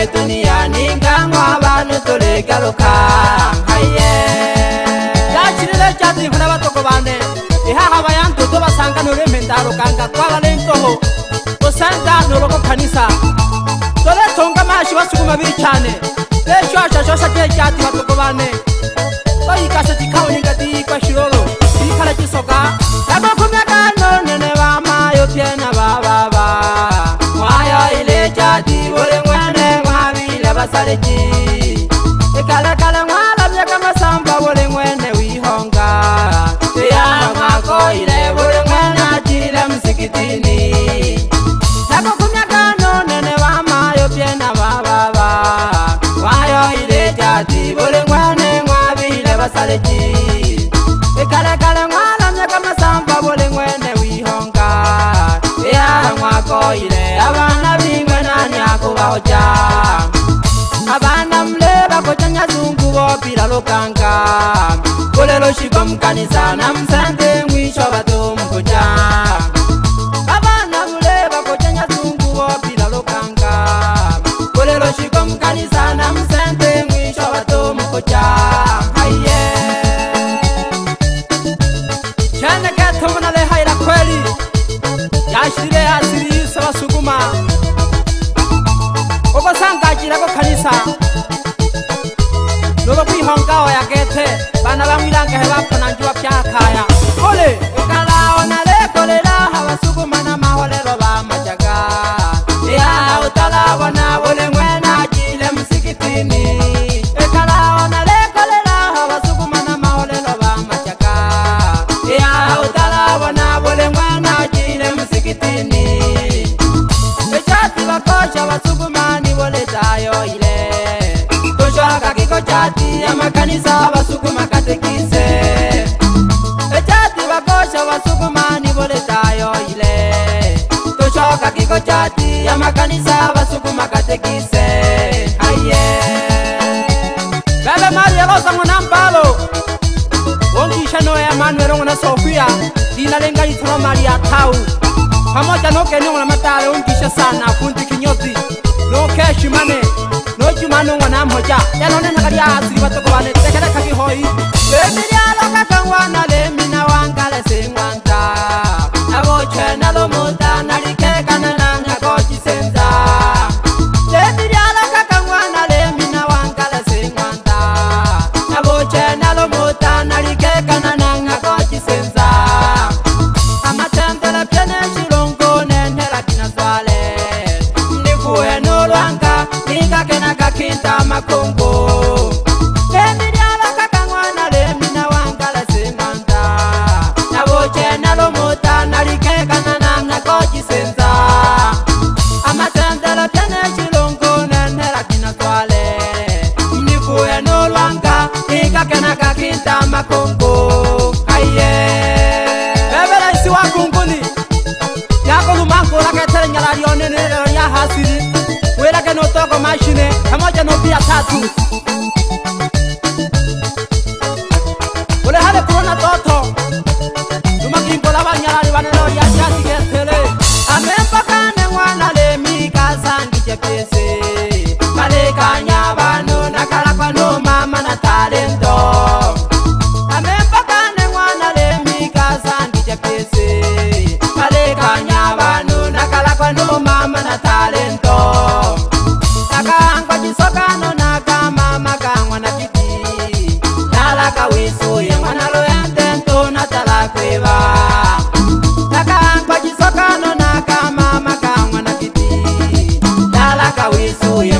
ke duniani gangwa banu tole galuka haye da chirele chati phalawa to ko bande eha hawayan to to basanga nore mendaro kanga kwagalen to ho osanda noro ko kanisa tole tonga mashi basukuma biri cyane le shosha shosha ke chati to ko bande to ikasha tikawo nyingati kwa shirolo ikala kisoka abo kumya kano nene ba mayo tena cara, cala kupila lokanka kulelo shiko mkanisa na msante mwisho bato mkucha babana bule bakochenya sungu wapila lokanka kulelo shiko mkanisa na msante mwisho bato mkucha Yeah. vana va n'wilanga hi vaphona ndzi va pyakhaya ole ukalawo na le kolela hava sukuma na maholelo va majaka ya u tala vona vole n'wena jile musikitini Chava, tu comani, boleta, yo, ile. Tu joga, que cochati, ama canisava. mukati yamakanisa vasuku makatekise aye vele mari yalosangona mbalo wonkisha noyamanuelongona sofia dina lengayitsala mari ya tau pamoja nokeniongona matale wonkisha sana kunti kinyozi nokeshimane nocumane ongona mhoja yalonenakaliasili vatokovane tekelekakihoi emilialokakangwanal kake nakakinta makongo emidyalakakangwana lemina wangalasinganda nabocena lomota nalikekana nanakocisenza amasenzelo tenecilongo nenelakinatwale nikuye nolwanga ikake nakakinta makongo imagine, emoja no be a tattoo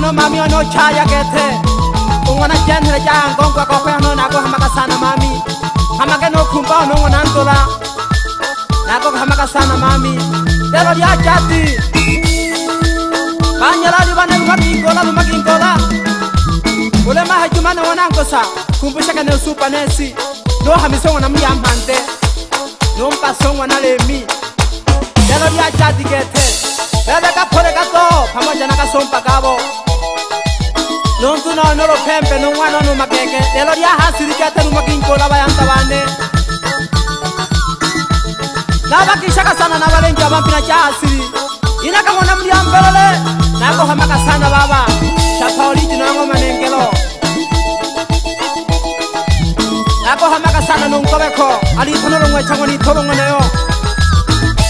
no mami ono chaya kete ungona jenre ja ngongwa ko kwa no nako hamaka sana mami hamaka no kumba no ngona ndola nako hamaka sana mami dero ya chati banyala li bana ngwa ki gola no maki gola ole ma hajuma no ngona ngosa kumbu shaka no super nesi no hamisa ngona mya mande no mpaso ngona le mi dero ya chati kete Ele ka pore ka to, pamoja na ka sompa kabo. non sono nonsuna onoro pempe n'umwana wo mu magege rero ryahasira iryo atari umugingo n'abayanza bane nabakishaga sana n'abarengi abambi na cyahasiri inakamona muri ya mberere nagohamaga sana baba chapa original ngoma nengelo nagohamaga sana nungobeko alitonolongwe chango nitolongwe nayo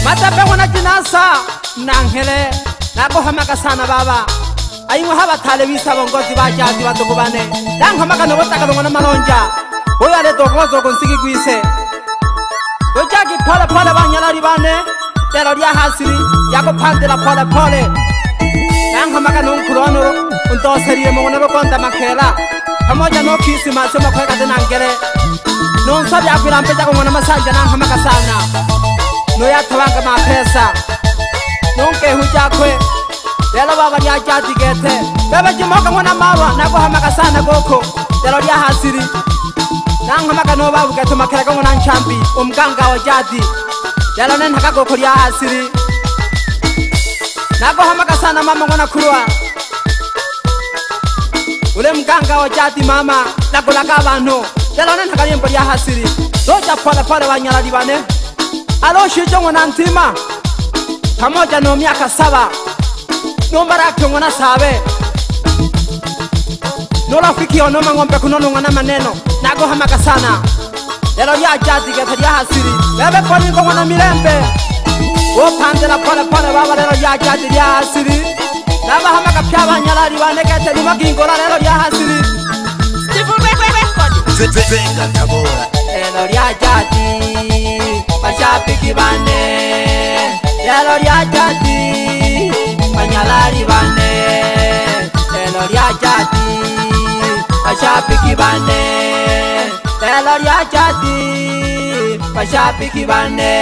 matapengo na jinasa nankele nagohamaga sana baba aingwe ha bathale boisabongosi ba jati batokobane dankgomakano botlaka bongwe na malonja boyaletokobotsokong se ke kwise bojaki pholephole ba nyalari bane tero ria hasiri ya go phantela pholephole dankgomakanongkhulono onto oserie mongwe na bokonta makgela gamoja no khisimase mokgweka tenankele nonsa biakwirampe ja kongwe na masanja nankgomakasana no ya thobanka mapesa nonkehu jakwe lelo baba ryajyadigete bebe jimoka nkona marwa hamaka sana goko hasiri ryahasiri nankamaga no bavuga makere makeraga nkona nchambi umganga wa jadi rero hasiri na kwa hamaka sana mama nkona kurwa ule mganga wa jadi mama nagulaga abantu rero ne ntaganyembo ryahasiri roja parapara banyarari bane aloshije nkona ntima pamoja no miaka saba nombarake ng'ona sabe norafikio nomang'ombeku nonong'ona maneno nagohamaka sana lero riajazi getha riahasiri bebe koni ngong'ona mirembe opanzera pole pole baba lero riajazi riahasiri nabahamaka pya banyalari banegete ribagingora lero riahasiri lero riajazi mashabiki bane lero riajazi bane lelo lya jati bashapiki bane lelo lya jati bashapiki bane